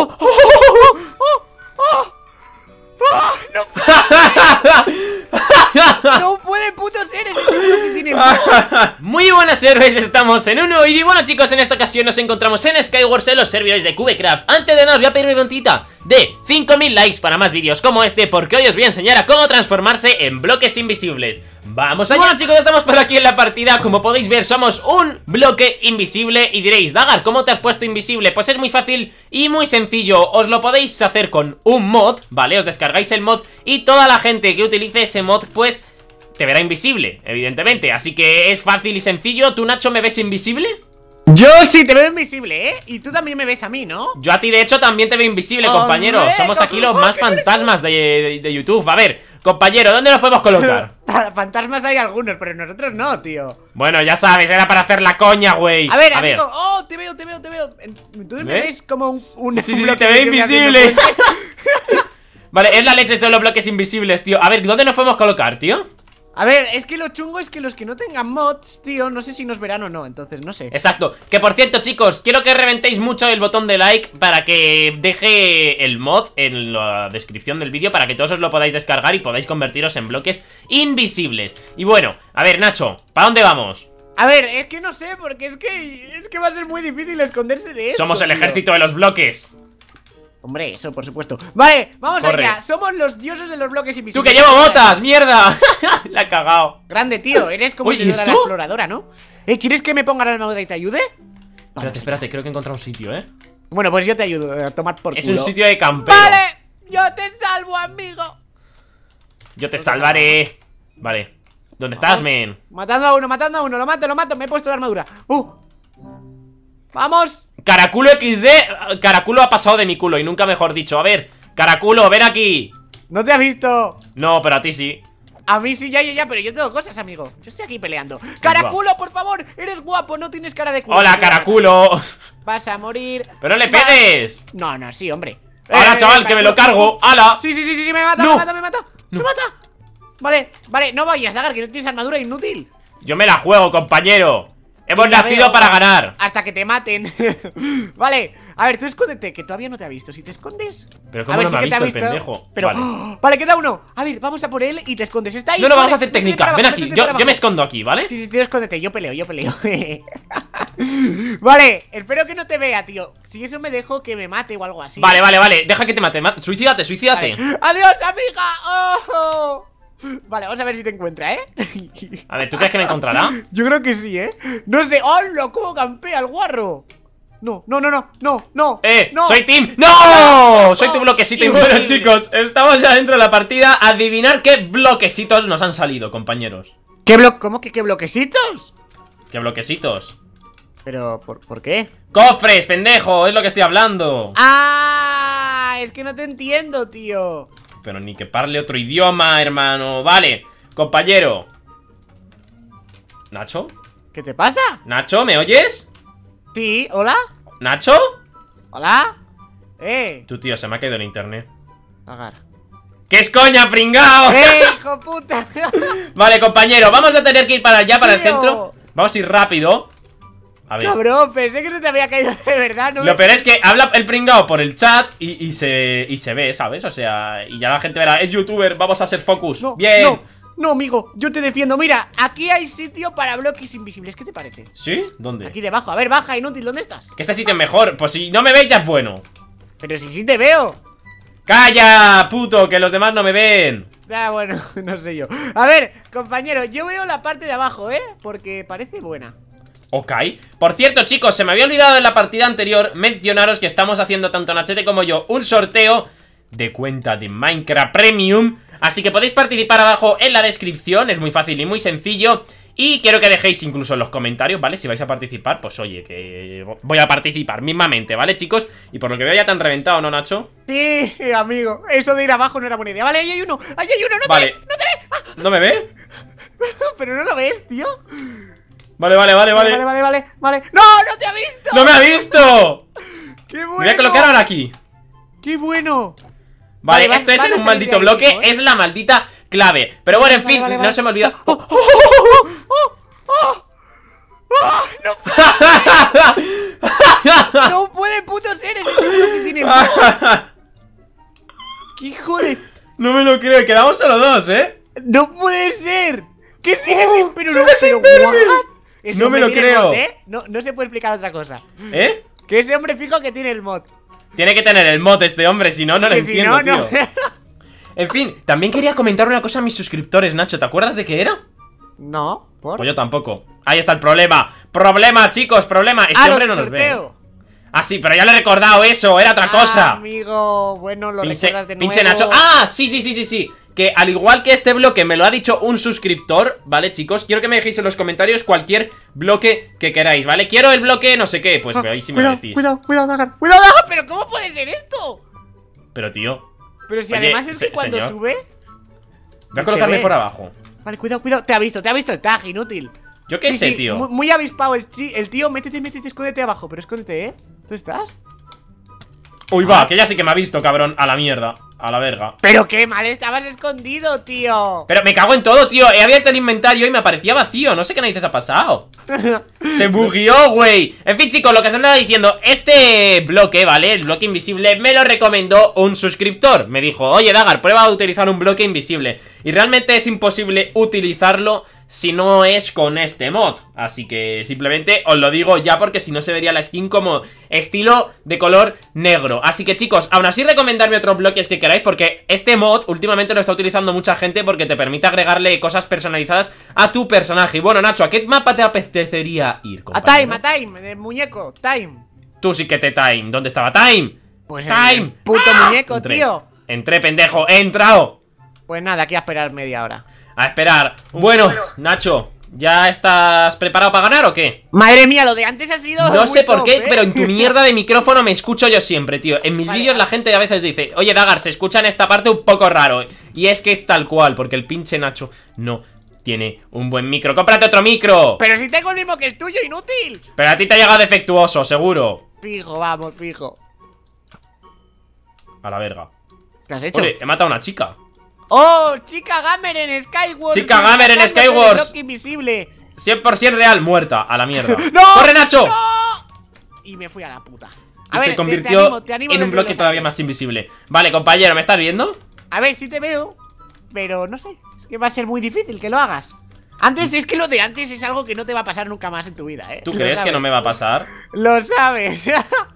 ¡Oh, oh, Héroes, estamos en un nuevo vídeo Y bueno chicos, en esta ocasión nos encontramos en Skywars en los servidores de Cubecraft. Antes de nada voy a pedir mi montita de 5000 likes para más vídeos como este Porque hoy os voy a enseñar a cómo transformarse en bloques invisibles. Vamos allá Bueno. chicos, ya estamos por aquí en la partida. Como podéis ver, somos un bloque invisible Y diréis, Dagar, ¿cómo te has puesto invisible? Pues es muy fácil y muy sencillo. Os lo podéis hacer con un mod, ¿vale? Os descargáis el mod y toda la gente que utilice ese mod, pues te verá invisible, evidentemente. Así que es fácil y sencillo. ¿Tú, Nacho, me ves invisible? Yo sí te veo invisible, ¿eh? Y tú también me ves a mí, ¿no? Yo a ti, de hecho, también te veo invisible, compañero. Somos aquí los más fantasmas de, de, YouTube. A ver, compañero, ¿dónde nos podemos colocar? fantasmas hay algunos, pero nosotros no, tío. Bueno, ya sabes, era para hacer la coña, güey. A ver, amigo, oh, te veo, te veo, te veo. Tú me ves como un... un sí, sí, te veo invisible. Vale, es la leche de los bloques invisibles, tío. A ver, ¿dónde nos podemos colocar, tío? A ver, es que lo chungo es que los que no tengan mods, tío, no sé si nos verán o no, entonces no sé. Exacto, que por cierto chicos, quiero que reventéis mucho el botón de like para que deje el mod en la descripción del vídeo Para que todos os lo podáis descargar y podáis convertiros en bloques invisibles. Y bueno, a ver Nacho, ¿para dónde vamos? A ver, es que no sé, porque es que es que va a ser muy difícil esconderse de esto Somos el ejército de los bloques Hombre, eso por supuesto Vale, vamos allá, somos los dioses de los bloques invisibles ¡Tú que llevo botas! ¡Mierda! La he cagado Grande, tío, eres como Oye, la exploradora, ¿no? ¿Eh, ¿quieres que me ponga la armadura y te ayude? espérate, espérate, creo que he encontrado un sitio, ¿eh? Bueno, pues yo te ayudo a tomar por culo Es un sitio de campero Vale, yo te salvo, amigo Yo te salvaré Vale, ¿dónde estás, men? Matando a uno, matando a uno, lo mato, lo mato Me he puesto la armadura ¡Uh! ¡Vamos! Caraculo XD Caraculo ha pasado de mi culo y nunca mejor dicho. A ver, Caraculo, ven aquí. No te ha visto No, pero a ti sí. A mí sí, ya, ya, ya, pero yo tengo cosas, amigo. Yo estoy aquí peleando. ¡Caraculo, por favor! Eres guapo, no tienes cara de culo ¡Hola, Caraculo! Vas a morir. ¡Pero no le pegues! No, no, sí, hombre. ¡Hala, eh, chaval, que me lo cargo! ¡Hala! Sí, sí, sí, sí, me mata, me mata, me mata ¡Me mata! Vale, vale, no vayas, Dagar, que no tienes armadura inútil. Yo me la juego, compañero Hemos nacido para ganar. Hasta que te maten. Vale, a ver, tú escóndete Que todavía no te ha visto, si te escondes Pero cómo no me ha, visto el pendejo Pero, vale. queda uno. A ver, vamos a por él y te escondes. Está ahí No, no, vamos a hacer técnica. Ven aquí, yo, me escondo aquí, ¿vale? Sí, sí, tú escóndete, yo peleo, yo peleo. Vale, espero que no te vea, tío. Si eso me dejo que me mate o algo así. Vale, vale, vale, deja que te mate, suicídate, suicídate. Adiós, amiga. ¡Oh! Vale, vamos a ver si te encuentra, ¿eh? A ver, ¿tú crees que me encontrará? Yo creo que sí, ¿eh? No sé, ¡hola! ¿Cómo campea el guarro? No, no, no, no, no, no ¡Eh! No. ¡Soy Team! ¡No! Soy tu bloquecito y Bueno, chicos, estamos ya dentro de la partida Adivinar qué bloquecitos nos han salido, compañeros ¿Qué blo ¿Cómo que qué bloquecitos? ¿Qué bloquecitos? ¿Pero por, por qué? ¡Cofres, pendejo! Es lo que estoy hablando ¡Ah! Es que no te entiendo, tío pero ni que parle otro idioma, hermano Vale, compañero ¿Nacho? ¿Qué te pasa? ¿Nacho, me oyes? Sí, ¿hola? ¿Nacho? ¿Hola? ¡Eh! Tu tío, se me ha caído el internet Agar ¿Qué es coña, pringao? ¡Eh, hijo puta! vale, compañero, vamos a tener que ir para allá, para el centro Vamos a ir rápido a ver. Cabrón, pensé que se te había caído de verdad. Lo peor es que habla el pringao por el chat y, se, y se ve, ¿sabes? O sea, y ya la gente verá, es youtuber, vamos a hacer focus. Bien. No, no, amigo, yo te defiendo. Mira, aquí hay sitio para bloques invisibles. ¿Qué te parece? ¿Sí? ¿Dónde? Aquí debajo. A ver, baja, inútil, ¿dónde estás? Que este sitio es mejor. Pues si no me veis, ya es bueno. Pero si sí te veo. ¡Calla, puto! Que los demás no me ven. Ya, bueno, no sé yo. A ver, compañero, yo veo la parte de abajo, ¿eh? Porque parece buena. Ok, por cierto chicos, se me había olvidado en la partida anterior mencionaros que estamos haciendo tanto Nachete como yo un sorteo de cuenta de Minecraft Premium Así que podéis participar abajo en la descripción, es muy fácil y muy sencillo y quiero que dejéis incluso en los comentarios, ¿vale? Si vais a participar, pues oye, que voy a participar mismamente, ¿vale, chicos? Y por lo que veo ya tan reventado, ¿no, Nacho? Sí, amigo, eso de ir abajo no era buena idea Vale, ahí hay uno, ahí hay uno, no vale. te ve, no te ve ah. ¿No me ve? Pero no lo ves, tío Vale, vale, vale, vale. Vale, vale, vale, vale. ¡No! ¡No te ha visto! ¡No me ha visto! ¡Qué bueno! Me voy a colocar ahora aquí. ¡Qué bueno! Vale, esto es en un maldito bloque, ¿eh? es la maldita clave. Pero bueno, en fin, no se me olvida. ¡Oh, oh, oh, ¡No puede! ¡No puede, putos eres? Ese bloque tiene. ¿Qué hijo de...? No me lo creo, quedamos solo dos, ¿eh? ¡No puede ser! ¿Qué sigue Oh, sin... Pero sigue no, sin? Ese No me lo creo. mod, ¿eh? no, no se puede explicar otra cosa. ¿Eh? Que ese hombre fijo que tiene el mod. Tiene que tener el mod este hombre, si no, no lo si entiendo, no, no. tío. En fin, también quería comentar una cosa a mis suscriptores, Nacho. ¿Te acuerdas de qué era? no, ¿por? Pues yo tampoco. Ahí está el problema. Problema, chicos, problema. Este ah, hombre no nos ve. Ah, sí, pero ya lo he recordado eso, era otra Ah, cosa. amigo, bueno, lo Pinche, recuerdas de pinche. Nacho. Ah, sí, sí, sí, sí, sí. Que al igual que este bloque me lo ha dicho un suscriptor, ¿vale, chicos? Quiero que me dejéis en los comentarios cualquier bloque que queráis, ¿vale? Quiero el bloque no sé qué, pues Ah, veis si me lo decís. Cuidado, cuidado, Dagar. Cuidado, Dagar. Pero ¿cómo puede ser esto? Pero, tío, Pero si Oye, además es que cuando señor. sube. voy a colocarme por abajo. Vale, cuidado, cuidado. Te ha visto, te ha visto. Tag, inútil. Yo qué Sí, sé, sí, tío. Muy, muy avispado el, chi- el tío. Métete, métete, escóndete abajo. Pero escóndete, ¿eh? ¿Tú estás? Uy, va, que ya sí que me ha visto, cabrón. A la mierda. A la verga. Pero qué mal estabas escondido, tío. Pero me cago en todo, tío. He abierto el inventario y me aparecía vacío. No sé qué narices ha pasado. Se bugueó, güey. En fin, chicos, lo que os andaba diciendo. Este bloque, ¿vale? El bloque invisible me lo recomendó un suscriptor. Me dijo, oye, Dagar, prueba a utilizar un bloque invisible. Y realmente es imposible utilizarlo si no es con este mod. Así que simplemente os lo digo ya porque si no se vería la skin como estilo de color negro. Así que chicos, aún así recomendarme otros bloques que queráis porque este mod últimamente lo está utilizando mucha gente porque te permite agregarle cosas personalizadas a tu personaje. Y bueno, Nacho, ¿a qué mapa te apetecería ir? A compañero? Time, a Time, del muñeco, Time. Tú sí que te Time. ¿Dónde estaba Time? Pues Time. puto ¡Ah! muñeco, Entré. tío. Entré, pendejo. He entrado. Pues nada, aquí a esperar media hora. A esperar. Bueno, Nacho, ¿ya estás preparado para ganar o qué? Madre mía, lo de antes ha sido. No muy sé por top, qué, ¿eh? pero en tu mierda de micrófono me escucho yo siempre, tío. En mis Vale, vídeos la gente a veces dice, oye, Dagar, se escucha en esta parte un poco raro. Y es que es tal cual, porque el pinche Nacho no tiene un buen micro. ¡Cómprate otro micro! Pero si tengo el mismo que el tuyo, inútil. Pero a ti te ha llegado defectuoso, seguro. Fijo, vamos, fijo. A la verga. ¿Qué has hecho? Oye, he matado a una chica. ¡Oh! Chica Gamer en Skywars. Chica Gamer en bloque invisible. 100% real, muerta, a la mierda. ¡No! ¡Corre, Nacho! ¡No! Y me fui a la puta. Y ver, se convirtió te animo- te animo en un bloque todavía más invisible. Vale, compañero, ¿me estás viendo? A ver, sí te veo. Pero no sé. Es que va a ser muy difícil que lo hagas. Antes, es que lo de antes es algo que no te va a pasar nunca más en tu vida, ¿eh? ¿Tú crees que no me va a pasar? Lo sabes.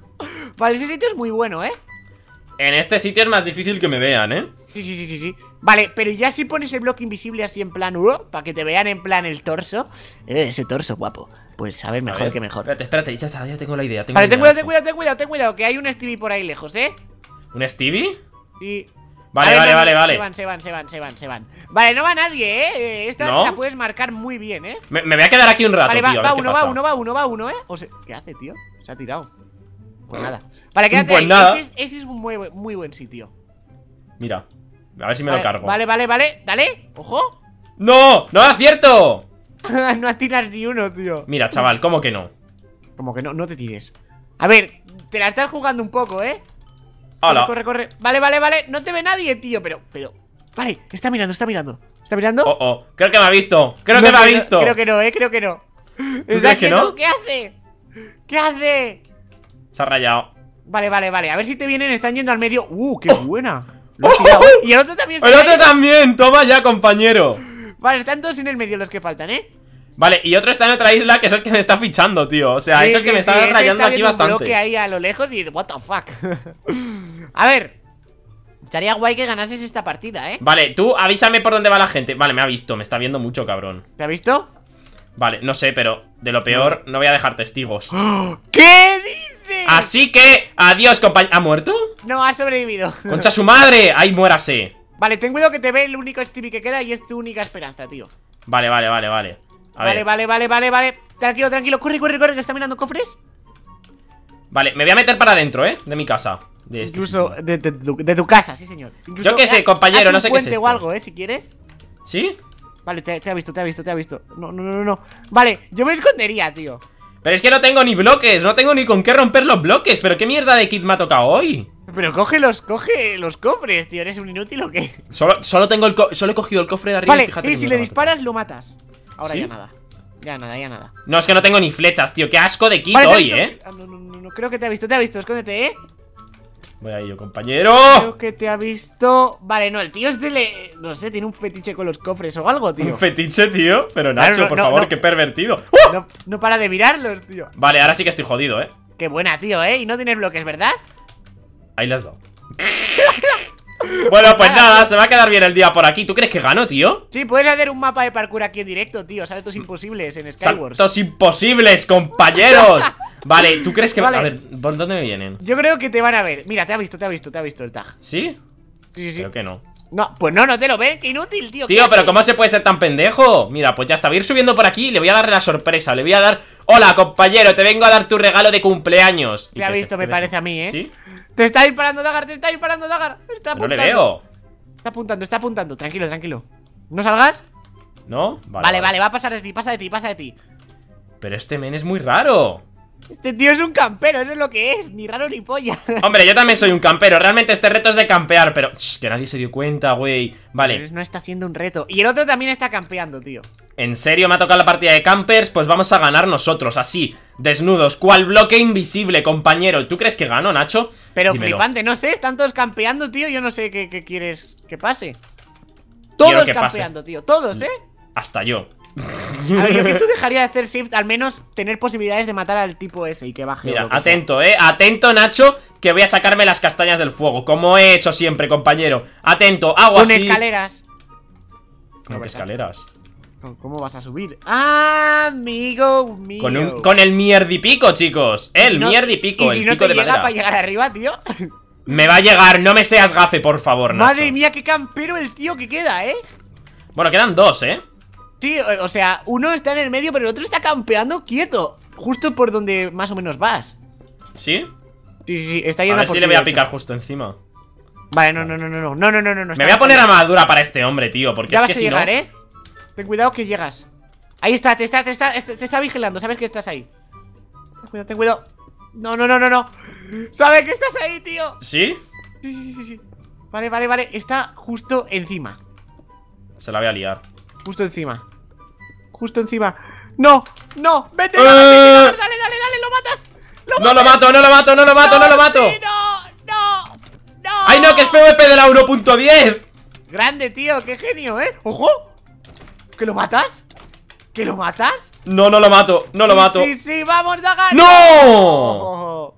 vale, ese sitio es muy bueno, ¿eh? En este sitio es más difícil que me vean, ¿eh? Sí, sí, sí, sí, sí. Vale, pero ya si pones el bloque invisible así en plan, uh, para que te vean en plan el torso. Eh, ese torso, guapo. Pues a ver, A mejor ver, que mejor. Espérate, espérate, ya está, ya tengo la idea. Tengo Vale, ten cuidado, ten cuidado, ten cuidado, ten cuidado, que hay un Stevie por ahí lejos, ¿eh? ¿Un Stevie? Sí. Vale, ver, vale, no, vale, vale. Se van, se van, se van, se van, se van. Vale, no va nadie, ¿eh? Eh, Esta la puedes marcar muy bien, ¿eh? Me, me voy a quedar aquí un rato, Vale, tío, va, a ver va uno, va uno, va uno, va uno, ¿eh? O ¿Qué hace, tío? Se ha tirado. Pues nada. Vale, quédate Pues ahí. nada. Ese, es, ese es un muy, muy buen sitio. Mira, a ver si me vale, lo cargo. Vale, vale, vale. Dale, ojo. ¡No! ¡No acierto! no atinas ni uno, tío. Mira, chaval, ¿cómo que no? Como que no, no te tires. A ver, te la estás jugando un poco, ¿eh? ¡Hala! Corre, corre. Vale, vale, vale. No te ve nadie, tío, pero, pero. Vale, está mirando, está mirando. ¿Está mirando? Oh, oh, creo que me ha visto. Creo No que me ha sé, no- visto. creo que no, eh, creo que no. ¿Está que no? ¿Qué hace? ¿Qué hace? Se ha rayado. Vale, vale, vale. A ver si te vienen, están yendo al medio. ¡Uh, qué buena! Lo he tirado. Y el otro también ¡El otro también! ¡Toma ya, compañero! Vale, están todos en el medio los que faltan, ¿eh? Vale, y otro está en otra isla que es el que me está fichando, tío. O sea, Sí, es el sí, que me está rayando aquí bastante. ahí a lo lejos y what the fuck. a ver. Estaría guay que ganases esta partida, ¿eh? Vale, tú avísame por dónde va la gente. Vale, me ha visto, me está viendo mucho, cabrón. ¿Te ha visto? Vale, no sé, pero de lo peor no voy a dejar testigos. ¿Qué dices? Así que, adiós, compañero. ¿Ha muerto? No, ha sobrevivido. ¡Concha su madre! ¡Ahí muérase! Vale, ten cuidado que te ve el único Stevie que queda y es tu única esperanza, tío. Vale, vale, vale, vale. A Vale, ver. vale, vale, vale, vale. Tranquilo, tranquilo. Corre, corre, corre, que está mirando cofres. Vale, me voy a meter para adentro, ¿eh? De mi casa. De este Incluso de, de tu, de tu casa, sí, señor. Incluso Yo qué sé, compañero, no sé qué es puente o esto. algo, ¿eh? Si quieres. ¿Sí? Vale, te, te ha visto, te ha visto, te ha visto. No, no, no, no. Vale, yo me escondería, tío. Pero es que no tengo ni bloques, no tengo ni con qué romper los bloques. ¿Pero qué mierda de kit me ha tocado hoy? Pero coge los, coge los cofres, tío. ¿Eres un inútil o qué? Solo, solo tengo el co- solo he cogido el cofre de arriba y Vale, fíjate y que si le lo disparas, lo matas. Ahora ¿Sí? ya nada. Ya nada, ya nada. No, es que no tengo ni flechas, tío. Qué asco de kit Vale, hoy. ¿eh? Ah, no, no, no, no, creo que te ha visto, te ha visto, escóndete, ¿eh? Voy a ello, compañero. Creo que te ha visto. Vale, no, el tío es de le... No sé, tiene un fetiche con los cofres o algo, tío. Un fetiche, tío. Pero Nacho, Claro, no, por no, favor, no. qué pervertido. ¡Uh! No, no para de mirarlos, tío. Vale, ahora sí que estoy jodido, ¿eh? Qué buena, tío, ¿eh? Y no tienes bloques, ¿verdad? Ahí las dado. bueno, pues nada, se va a quedar bien el día por aquí. ¿Tú crees que gano, tío? Sí, puedes hacer un mapa de parkour aquí en directo, tío. Saltos imposibles en Skywars. Saltos imposibles, compañeros. Vale, ¿tú crees que Vale. A ver, ¿por dónde me vienen? Yo creo que te van a ver. Mira, te ha visto, te ha visto, te ha visto el tag. ¿Sí? Sí, sí, sí. Creo que no. No, pues no, no te lo ven. Qué inútil, tío. Tío, ¿qué pero? ¿cómo se puede ser tan pendejo? Mira, pues ya está, voy a ir subiendo por aquí y le voy a dar la sorpresa Le voy a dar... Hola, compañero, te vengo a dar tu regalo de cumpleaños Te ha visto, me parece a mí, ¿eh? ¿Sí? Te está disparando Dagar, te está disparando Dagar. Está No apuntando. le veo Está apuntando, está apuntando. Tranquilo, tranquilo. ¿No salgas? ¿No? Vale, vale, va a pasar de ti, pasa de ti, pasa de ti. Pero este men es muy raro Este tío es un campero, eso es lo que es. Ni raro ni polla. Hombre, yo también soy un campero Realmente este reto es de campear Pero... Shh, que nadie se dio cuenta, güey Vale, No está haciendo un reto. Y el otro también está campeando, tío. en serio me ha tocado la partida de campers Pues vamos a ganar nosotros, así Desnudos, cual bloque invisible, compañero ¿Tú crees que gano, Nacho? Pero Dímelo. flipante, no sé, están todos campeando, tío. Yo no sé qué, qué quieres que pase. Todos que pase. campeando, tío. Todos, ¿eh? Hasta yo A ver, yo que tú dejaría de hacer shift, al menos tener posibilidades de matar al tipo ese y que baje. Mira, sea. atento, eh, atento Nacho Que voy a sacarme las castañas del fuego Como he hecho siempre, compañero Atento, hago Con así escaleras. ¿Cómo que escaleras? ¿Cómo- ¿Cómo vas a subir? ¡Ah, amigo mío! Con, un, con el mierdipico, chicos El Si no- mierdipico, Y si el no pico te de llega madera para llegar arriba, tío. Me va a llegar, no me seas gafe, por favor, Nacho Madre mía, qué campero el tío que queda, ¿eh? Bueno, quedan dos, ¿eh? Sí, o, sea, uno está en el medio, pero el otro está campeando quieto. Justo por donde más o menos vas. ¿Sí? Sí, sí, sí, está A yendo ver por si le voy a picar justo encima Vale, no, no, no, no, no, no, no, no, no. Me voy a poner armadura para este hombre, tío Porque Ya es vas que a si llegar, no... ¿eh? Ten cuidado que llegas. Ahí está, te está, te está, te está vigilando, sabes que estás ahí. Ten cuidado, ten cuidado. No, no, no, no, no. Sabe que estás ahí, tío. ¿Sí? Sí, sí, sí, sí. Vale, vale, vale. Está justo encima. Se la voy a liar Justo encima. Justo encima. No, no, vete, vete, dale, dale, dale, lo matas. Lo ¡No lo mato, no lo mato, no lo mato, no lo mato! sí, no, no, no. ¡Ay, no, que es PvP de la 1.10! Grande, tío, qué genio, ¿eh? ¡Ojo! ¿Que lo matas? ¿Que lo matas? No, no lo mato, no lo Sí, mato Sí, sí, vamos, Dagan. ¡No! Oh.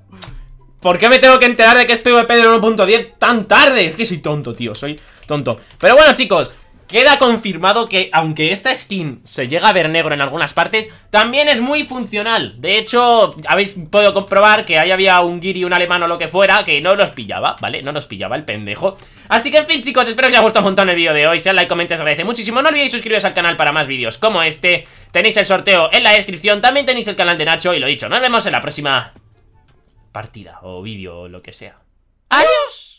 ¿Por qué me tengo que enterar de que es PvP del 1.10 tan tarde? Es que soy tonto, tío, soy tonto Pero bueno, chicos, queda confirmado que aunque esta skin se llega a ver negro en algunas partes También es muy funcional. De hecho, habéis podido comprobar que ahí había un guiri, un alemán o lo que fuera Que no los pillaba, ¿vale? No los pillaba el pendejo. Así que en fin, chicos, espero que os haya gustado un montón el vídeo de hoy. Si like, comenta, os agradece muchísimo. No olvidéis suscribiros al canal para más vídeos como este. Tenéis el sorteo en la descripción. También tenéis el canal de Nacho. Y lo dicho, nos vemos en la próxima partida o vídeo o lo que sea. ¡Adiós!